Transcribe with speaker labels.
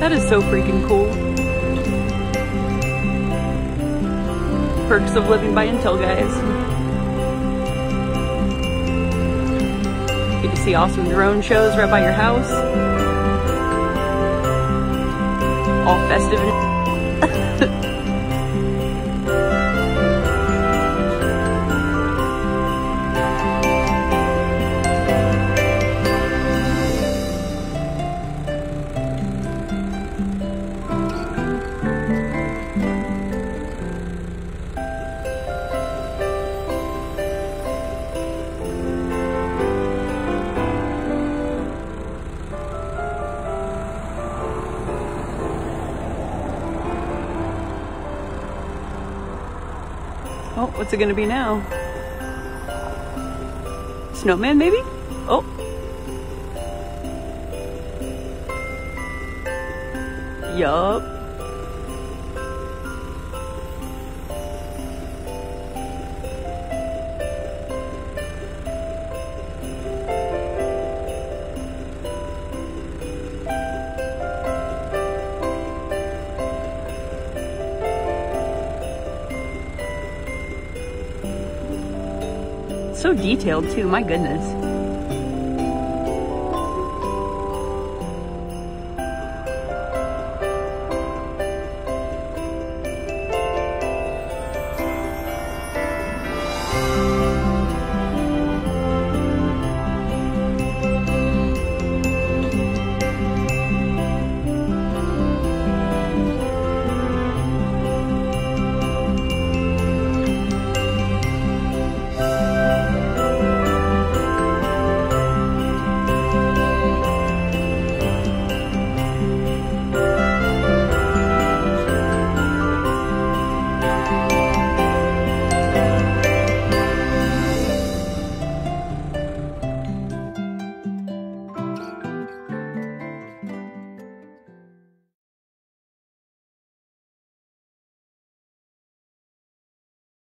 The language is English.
Speaker 1: That is so freaking cool. Perks of living by Intel, guys. Get to see awesome drone shows right by your house. All festive Oh, what's it gonna be now? Snowman, maybe? Oh. Yup. So detailed too, my goodness.